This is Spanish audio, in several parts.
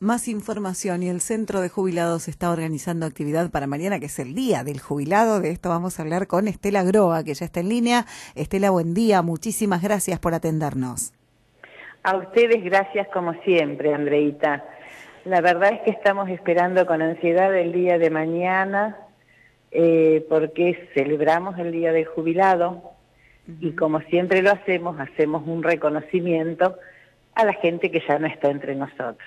más información y el Centro de Jubilados está organizando actividad para mañana, que es el Día del Jubilado. De esto vamos a hablar con Estela Groa, que ya está en línea. Estela, buen día. Muchísimas gracias por atendernos. A ustedes gracias como siempre, Andreita. La verdad es que estamos esperando con ansiedad el día de mañana eh, porque celebramos el Día del Jubilado y como siempre lo hacemos, hacemos un reconocimiento a la gente que ya no está entre nosotros.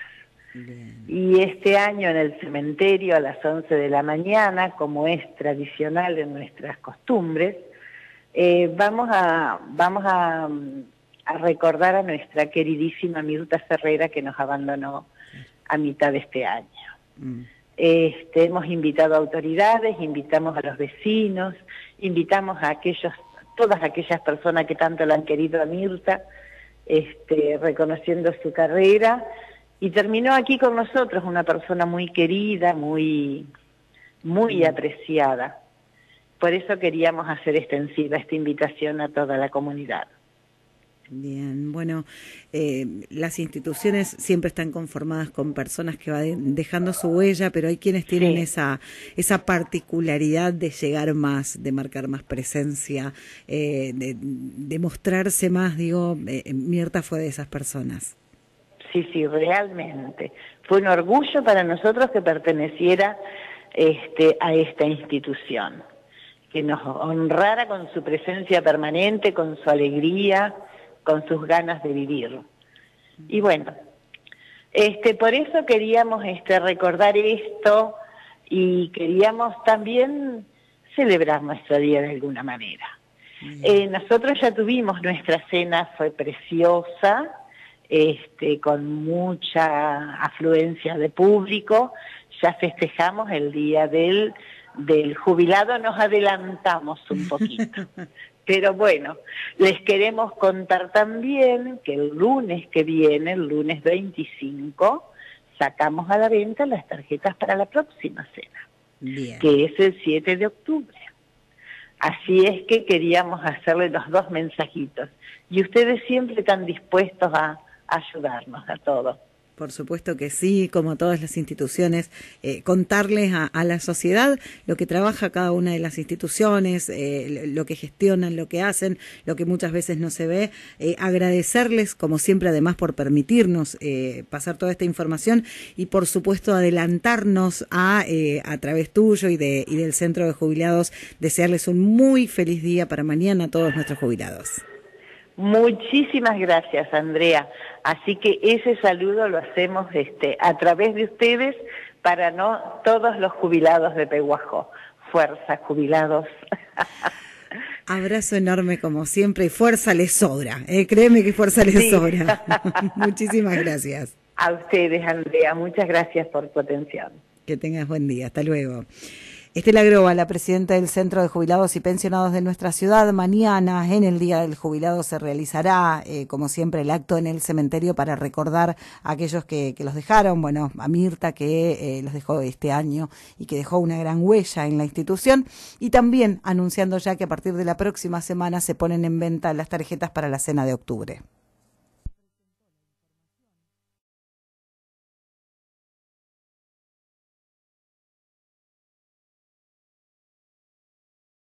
Y este año en el cementerio a las 11 de la mañana, como es tradicional en nuestras costumbres, eh, vamos, a, vamos a, recordar a nuestra queridísima Mirta Ferrera que nos abandonó a mitad de este año. Mm. Este, hemos invitado a autoridades, invitamos a los vecinos, invitamos a aquellos, todas aquellas personas que tanto la han querido a Mirta, este, reconociendo su carrera, y terminó aquí con nosotros una persona muy querida, muy, muy mm. apreciada. Por eso queríamos hacer extensiva esta invitación a toda la comunidad. Bien, bueno, eh, las instituciones siempre están conformadas con personas que van dejando su huella, pero hay quienes tienen esa, esa particularidad de llegar más, de marcar más presencia, eh, de, mostrarse más, digo, eh, Mirta fue de esas personas. Sí, sí, realmente. Fue un orgullo para nosotros que perteneciera este, a esta institución, que nos honrara con su presencia permanente, con su alegría con sus ganas de vivir. Y bueno, este, por eso queríamos este, recordar esto y queríamos también celebrar nuestro día de alguna manera. Eh, nosotros ya tuvimos nuestra cena, fue preciosa, este, con mucha afluencia de público, ya festejamos el día del, del jubilado, nos adelantamos un poquito. Pero bueno, les queremos contar también que el lunes que viene, el lunes 25, sacamos a la venta las tarjetas para la próxima cena, que es el 7 de octubre. Así es que queríamos hacerle los dos mensajitos. Y ustedes siempre están dispuestos a ayudarnos a todos. Por supuesto que sí, como todas las instituciones, eh, contarles a, la sociedad lo que trabaja cada una de las instituciones, eh, lo que gestionan, lo que hacen, lo que muchas veces no se ve. Eh, agradecerles, como siempre, además, por permitirnos pasar toda esta información y, por supuesto, adelantarnos a, a través tuyo y, de, y del Centro de Jubilados, desearles un muy feliz día para mañana a todos nuestros jubilados. Muchísimas gracias, Andrea. Así que ese saludo lo hacemos este, a través de ustedes para no todos los jubilados de Peguajó. Fuerza, jubilados. Abrazo enorme como siempre y fuerza les sobra. Eh, créeme que fuerza les sobra. Muchísimas gracias. A ustedes, Andrea. Muchas gracias por tu atención. Que tengas buen día. Hasta luego. Estela Groba, la presidenta del Centro de Jubilados y Pensionados de nuestra ciudad, mañana en el Día del Jubilado se realizará, eh, como siempre, el acto en el cementerio para recordar a aquellos que, los dejaron, bueno, a Mirta que eh, los dejó este año y que dejó una gran huella en la institución, y también anunciando ya que a partir de la próxima semana se ponen en venta las tarjetas para la cena de octubre.